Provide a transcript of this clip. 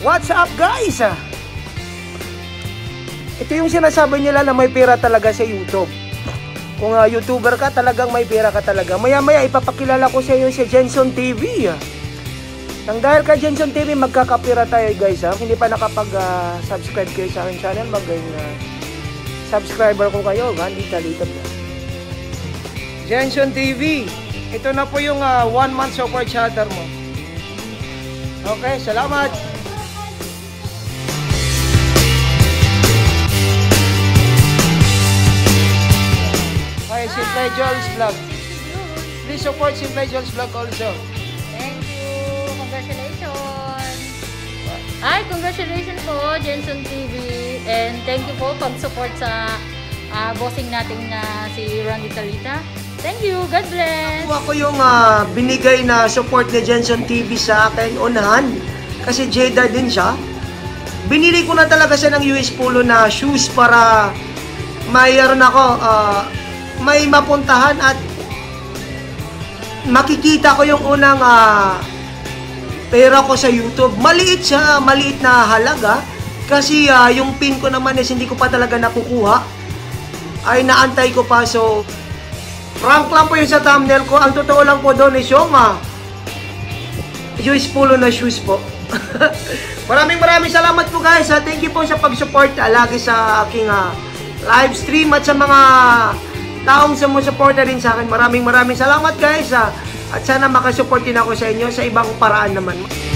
What's up guys? Ah, Ito yung sinasabi nila na may pera talaga sa YouTube. Kung ah, YouTuber ka, talagang may pera ka talaga. Maya-maya ipapakilala ko sa iyo si Jenson TV. ah. Nang dahil kay Jenson TV, magkakapira tayo guys. Ha? Kung hindi pa nakapag-subscribe kayo sa aking channel, maging ah, subscriber ko kayo. Gandhi Talito po. Jenson TV. Ito na po yung ah, one month super chatter mo. Okay, salamat. Hi, Simple Joel's Vlog. Please support Simple Joel's Vlog also. Thank you. Congratulations. Ay, congratulations po, Jensen TV. And thank you po pag-support sa ah, bossing natin na si Randy Talita. Thank you. God bless. Ako ako yung ah, binigay na support ni Jenson TV sa akin unahan. Kasi Jada din siya. Binili ko na talaga siya ng US Polo na shoes para mayroon ako, ah, may mapuntahan at makikita ko yung unang ah, pera ko sa YouTube. Maliit siya, maliit na halaga. Kasi ah, yung pin ko naman is hindi ko pa talaga nakukuha. Ay naantay ko pa so Prank lang po yun sa thumbnail ko. Ang totoo lang po doon is yung ah, US Polo na shoes po. maraming maraming salamat po guys. ha. Thank you po sa pag-support ah, lagi sa aking ah, live stream at sa mga taong sumusuporta rin sa akin. Maraming maraming salamat guys. ha. At sana makasupport din ako sa inyo sa ibang paraan naman.